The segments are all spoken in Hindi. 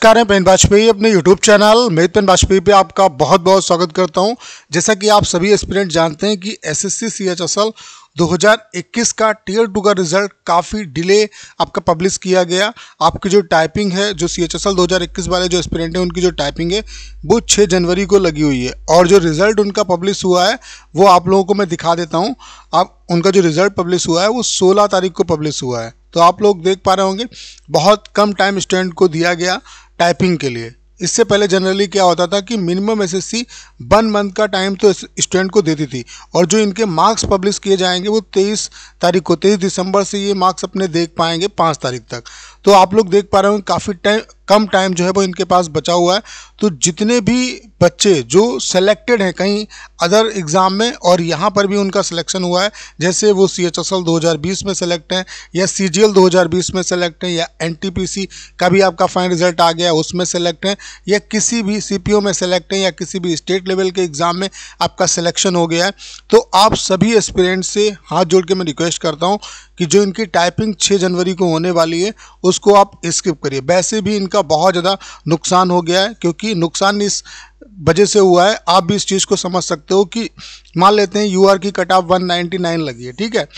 नमस्कार है पेन वाजपेयी, अपने यूट्यूब चैनल मेद पेन वाजपेयी पे आपका बहुत बहुत स्वागत करता हूँ। जैसा कि आप सभी एस्पिरेंट जानते हैं कि S S C C SSC CHSL 2021 का टीयर टू का रिज़ल्ट काफ़ी डिले आपका पब्लिश किया गया। आपकी जो टाइपिंग है, जो सी एच एस एल दो हज़ार इक्कीस वाले जो एस्पिरेंट हैं, उनकी जो टाइपिंग है, वो 6 जनवरी को लगी हुई है। और जो रिज़ल्ट उनका पब्लिश हुआ है, वो आप लोगों को मैं दिखा देता हूँ। आप उनका जो रिज़ल्ट पब्लिश हुआ है, वो 16 तारीख को पब्लिश हुआ है। तो आप लोग देख पा रहे होंगे, बहुत कम टाइम स्टूडेंट को दिया गया। टाइपिंग के लिए। इससे पहले जनरली क्या होता था कि मिनिमम एसएससी वन मंथ का टाइम तो स्टूडेंट को देती थी और जो इनके मार्क्स पब्लिश किए जाएँगे वो तेईस तारीख को, तेईस दिसंबर से ये मार्क्स अपने देख पाएँगे पाँच तारीख तक। तो आप लोग देख पा रहे हो काफ़ी टाइम, कम टाइम जो है वो इनके पास बचा हुआ है। तो जितने भी बच्चे जो सेलेक्टेड हैं कहीं अदर एग्ज़ाम में, और यहाँ पर भी उनका सिलेक्शन हुआ है, जैसे वो सी एच एस एल दो हज़ार बीस में सेलेक्ट हैं, या सी जी एल दो हज़ार बीस में सेलेक्ट हैं, या एन टी पी सी का भी आपका फाइन रिज़ल्ट आ गया, उसमें सेलेक्ट हैं, या किसी भी सी पी ओ में सेलेक्ट हैं, या किसी भी स्टेट लेवल के एग्ज़ाम में आपका सिलेक्शन हो गया है। तो आप सभी एस्पिरेंट से हाथ जोड़ के मैं रिक्वेस्ट करता हूँ कि जो इनकी टाइपिंग छः जनवरी को होने वाली है उसको आप स्किप करिए। वैसे भी इनका बहुत ज़्यादा नुकसान हो गया है, क्योंकि नुकसान इस वजह से हुआ है। आप भी इस चीज़ को समझ सकते हो कि मान लेते हैं यूआर की कट ऑफ़ वन लगी है, ठीक है?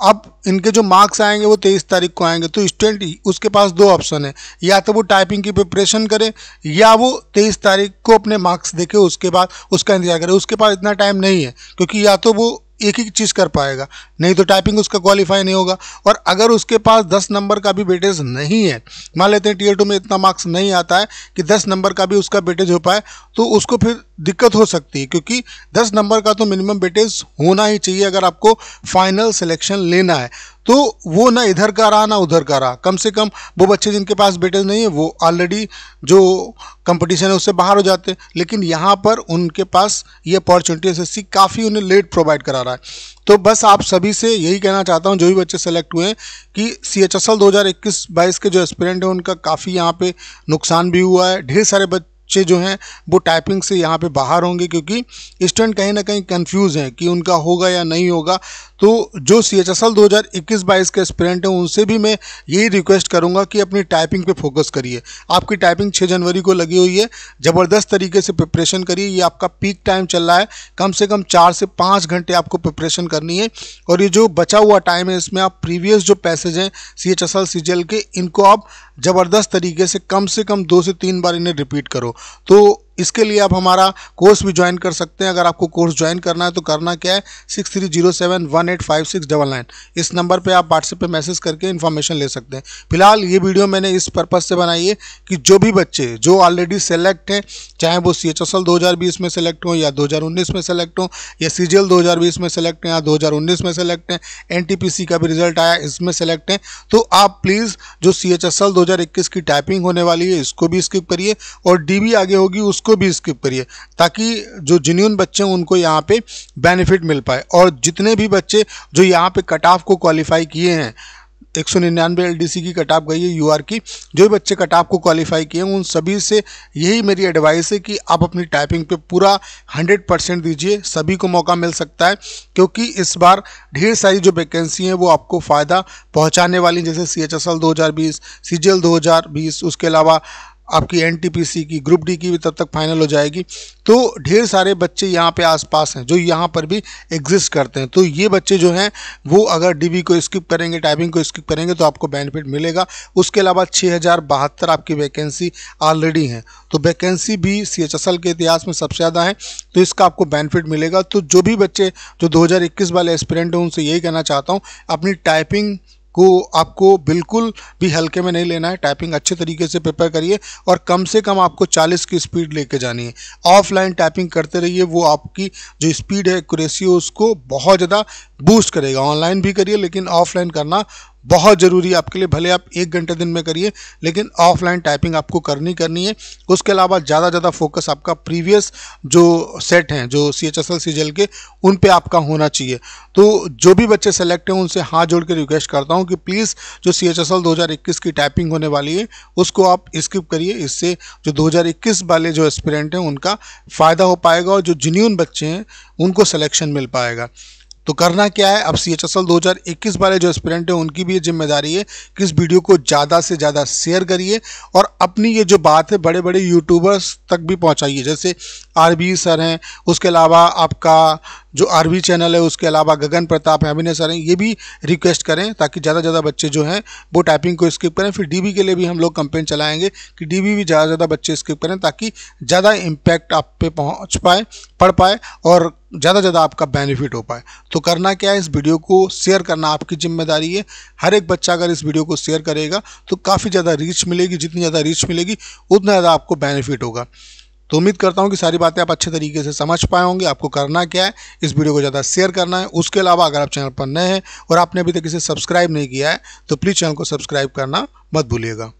अब इनके जो मार्क्स आएँगे वो तेईस तारीख को आएँगे तो स्टूडेंट उसके पास दो ऑप्शन है। या तो वो टाइपिंग की प्रिपरेशन करे, या वो तेईस तारीख को अपने मार्क्स देखे, उसके बाद उसका इंतज़ार करे। उसके पास इतना टाइम नहीं है, क्योंकि या तो वो एक ही चीज़ कर पाएगा। नहीं तो टाइपिंग उसका क्वालिफाई नहीं होगा। और अगर उसके पास दस नंबर का भी बेटेज नहीं है, मान लेते हैं टीयर टू में इतना मार्क्स नहीं आता है कि दस नंबर का भी उसका बेटेज हो पाए तो उसको फिर दिक्कत हो सकती है, क्योंकि दस नंबर का तो मिनिमम बेटेज होना ही चाहिए अगर आपको फाइनल सिलेक्शन लेना है। तो वो ना इधर का रहा, ना उधर का रहा। कम से कम वो बच्चे जिनके पास बेटेज नहीं है, वो ऑलरेडी जो कंपटीशन है उससे बाहर हो जाते हैं। लेकिन यहाँ पर उनके पास ये अपॉर्चुनिटी एस काफ़ी उन्हें लेट प्रोवाइड करा रहा है। तो बस आप सभी से यही कहना चाहता हूँ, जो भी बच्चे सेलेक्ट हुए हैं, कि सी एच एस एल दो हज़ार इक्कीस बाईस के जो एस्पिरेंट हैं, उनका काफ़ी यहाँ पे नुकसान भी हुआ है। ढेर सारे बच्चे बच्चे जो हैं, वो टाइपिंग से यहाँ पे बाहर होंगे क्योंकि स्टूडेंट कहीं ना कहीं कंफ्यूज हैं कि उनका होगा या नहीं होगा। तो जो सी एच एस एल दो हज़ार इक्कीस बाईस के एस्पिरेंट हैं, उनसे भी मैं यही रिक्वेस्ट करूँगा कि अपनी टाइपिंग पे फोकस करिए। आपकी टाइपिंग छः जनवरी को लगी हुई है। ज़बरदस्त तरीके से प्रिपरेशन करिए। ये आपका पीक टाइम चल रहा है। कम से कम चार से पाँच घंटे आपको प्रिपरेशन करनी है। और ये जो बचा हुआ टाइम है, इसमें आप प्रीवियस जो पैसेज हैं C H S L C G L के, इनको आप ज़बरदस्त तरीके से कम से कम दो से तीन बार इन्हें रिपीट करो। तो इसके लिए आप हमारा कोर्स भी ज्वाइन कर सकते हैं। अगर आपको कोर्स ज्वाइन करना है तो करना क्या है? Six three zero seven one eight five six double nine इस नंबर पे आप व्हाट्सएप पे मैसेज करके इन्फॉर्मेशन ले सकते हैं। फ़िलहाल ये वीडियो मैंने इस पर्पज़ से बनाई है कि जो भी बच्चे, जो ऑलरेडी सेलेक्ट हैं, चाहे वो सी एच एस एल दो हज़ार बीस में सेलेक्ट हों या दो हज़ार उन्नीस में सेलेक्ट हों, या सी जी एल दो हज़ार बीस में सेलेक्ट हैं या दो हज़ार उन्नीस में सेलेक्ट हैं एन टी पी सी का भी रिज़ल्ट आया, इसमें सेलेक्ट हैं। तो आप प्लीज़ जो सी एच एस एल दो हज़ार इक्कीस की टाइपिंग होने वाली है, इसको भी स्किप करिए और डी बी आगे होगी, उसको भी स्किप करिए, ताकि जो जिन्यून बच्चे हैं, उनको यहाँ पे बेनिफिट मिल पाए। और जितने भी बच्चे जो यहाँ पे कट ऑफ़ को क्वालिफाई किए हैं, एक सौ निन्यानवे एल की कट ऑफ़ गई है यूआर की, जो भी बच्चे कट ऑफ़ को क्वालिफाई किए हैं, उन सभी से यही मेरी एडवाइस है कि आप अपनी टाइपिंग पे पूरा हंड्रेड परसेंट दीजिए। सभी को मौका मिल सकता है, क्योंकि इस बार ढेर सारी जो वैकेंसी हैं, वो आपको फ़ायदा पहुँचाने वाली जैसे सी एच एस एल दो हज़ार बीस, उसके अलावा आपकी एनटीपीसी की ग्रुप डी की भी तब तक फाइनल हो जाएगी। तो ढेर सारे बच्चे यहाँ पे आसपास हैं जो यहाँ पर भी एग्जिस्ट करते हैं। तो ये बच्चे जो हैं, वो अगर डी को स्किप करेंगे टाइपिंग को स्किप करेंगे तो आपको बेनिफिट मिलेगा। उसके अलावा छः हज़ार बहत्तर आपकी वैकेंसी ऑलरेडी हैं। तो वैकेंसी भी सी एच एस एल के इतिहास में सबसे ज़्यादा है तो इसका आपको बेनिफिट मिलेगा। तो जो भी बच्चे, जो 2021 वाले एस्पिरेंट हैं, उनसे यही कहना चाहता हूँ, अपनी टाइपिंग को आपको बिल्कुल भी हल्के में नहीं लेना है। टाइपिंग अच्छे तरीके से प्रिपेयर करिए और कम से कम आपको 40 की स्पीड लेके जानी है। ऑफलाइन टाइपिंग करते रहिए, वो आपकी जो स्पीड है एक्यूरेसी उसको बहुत ज़्यादा बूस्ट करेगा। ऑनलाइन भी करिए, लेकिन ऑफलाइन करना बहुत ज़रूरी है आपके लिए, भले आप एक घंटे दिन में करिए, लेकिन ऑफलाइन टाइपिंग आपको करनी करनी है। उसके अलावा ज़्यादा ज़्यादा फोकस आपका प्रीवियस जो सेट हैं, जो C H S L C जल के, उन पर आपका होना चाहिए। तो जो भी बच्चे सेलेक्ट हैं, उनसे हाथ जोड़ के रिक्वेस्ट करता हूँ कि प्लीज़ जो सी एच एस एल दो हज़ार इक्कीस की टाइपिंग होने वाली है, उसको आप स्किप करिए। इससे जो दो हज़ार इक्कीस वाले जो एस्पिरेंट हैं, उनका फ़ायदा हो पाएगा और जो जिन्यून बच्चे हैं, उनको सिलेक्शन मिल पाएगा। तो करना क्या है? अब सी एच एस एल दो हज़ार इक्कीस वाले जो स्टूडेंट हैं, उनकी भी ये ज़िम्मेदारी है कि इस वीडियो को ज़्यादा से ज़्यादा शेयर करिए और अपनी ये जो बात है बड़े बड़े यूट्यूबर्स तक भी पहुँचाइए। जैसे आर बी सर हैं, उसके अलावा आपका जो आरवी चैनल है, उसके अलावा गगन प्रताप है अभिनय सर हैं, ये भी रिक्वेस्ट करें ताकि ज़्यादा से ज़्यादा बच्चे जो हैं, वो टाइपिंग को स्किप करें। फिर डीबी के लिए भी हम लोग कंपेन चलाएँगे कि डीबी भी ज़्यादा से ज़्यादा बच्चे स्किप करें ताकि ज़्यादा इम्पैक्ट आप पे पहुँच पाए, पढ़ पाए और ज़्यादा ज़्यादा आपका बेनिफिट हो पाए। तो करना क्या है, इस वीडियो को शेयर करना आपकी ज़िम्मेदारी है। हर एक बच्चा अगर इस वीडियो को शेयर करेगा तो काफ़ी ज़्यादा रीच मिलेगी, जितनी ज़्यादा रीच मिलेगी, उतना ज़्यादा आपको बेनिफिट होगा। तो उम्मीद करता हूँ कि सारी बातें आप अच्छे तरीके से समझ पाए होंगे। आपको करना क्या है, इस वीडियो को ज़्यादा शेयर करना है। उसके अलावा अगर आप चैनल पर नए हैं और आपने अभी तक इसे सब्सक्राइब नहीं किया है तो प्लीज़ चैनल को सब्सक्राइब करना मत भूलिएगा।